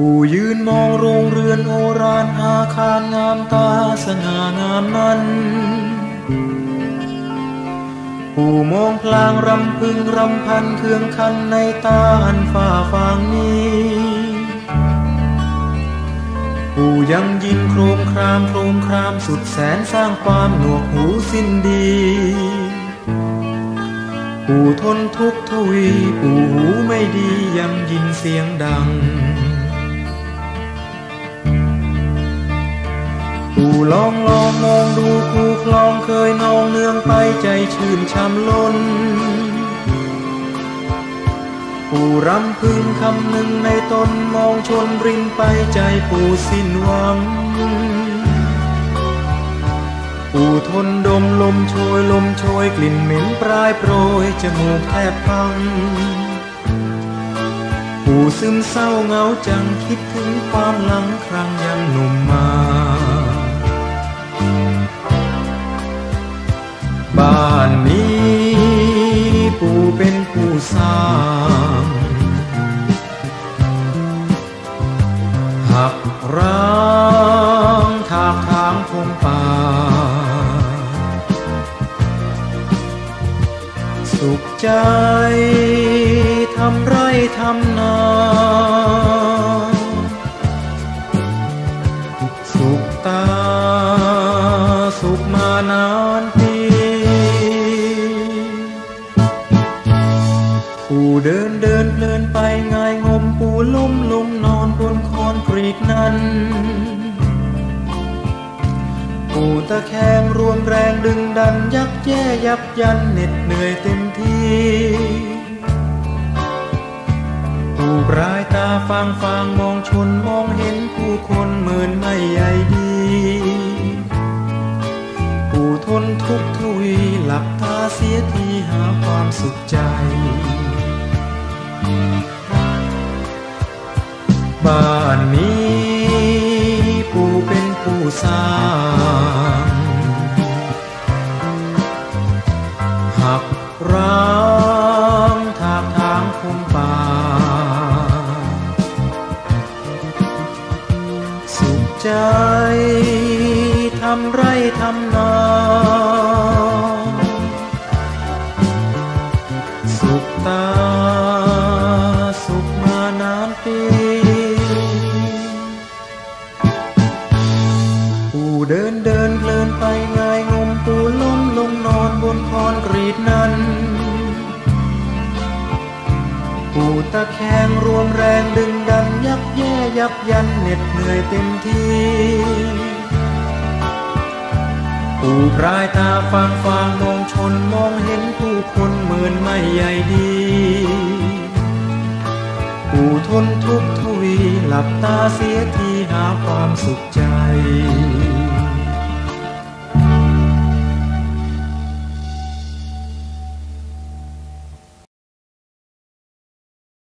ผู้ยืนมองโรงเรือนโอรานอาคารงามตาสง่างามนั้น ผู้มองพลางรำพึงรำพันเครื่องคันในตาอันฝ่าฟางนี้ ผู้ยังยินโครมครามโครมครามสุดแสนสร้างความหนวกหูสิ้นดีผู้ทนทุกข์ทวีผู้หูไม่ดียังยินเสียงดัง ลองลองมองดูคู่คลองเคยนองเนืองไปใจชื่นช่ำล้นผู้รำพึงคำหนึ่งในตนมองชนรินไปใจผู้สิ้นหวังผู้ทนดมลมโชยลมโชยกลิ่นเหม็นปลายโปรยจมูกแทบพังผู้ซึมเศร้าเหงาจังคิดถึงความหลังครั้งยังหนุ่มมา ร้างหักร้างทากทางคงป่า สุขใจทำไรทำนา ผู้เดินเดินเพลินไปง่ายงมปูล้มลงนอนบนคอนกรีตนั้นผู้ตะแคงรวมแรงดึงดันยักแย่ยับยันเหน็ดเหนื่อยเต็มที่ผู้ปลายตาฟางฟางมองชนมองเห็นผู้คนเหมือนไม่ใหญ่ดีผู้ทนทุกข์ทวีหลับตาเสียทีหาความสุขใจ บ้านนี้ผู้เป็นผู้สร้าง หักร้างทางทางคงป่า สุขใจทำไรทำนา รวมแรงดึงดันยับแย่ยับยันเหน็ดเหนื่อยเต็มที่ผู้พรายตาฟางฟางมองชนมองเห็นผู้คนเหมือนไม่ใหญ่ดีผู้ทนทุกทวีหลับตาเสียทีหาความสุขใจ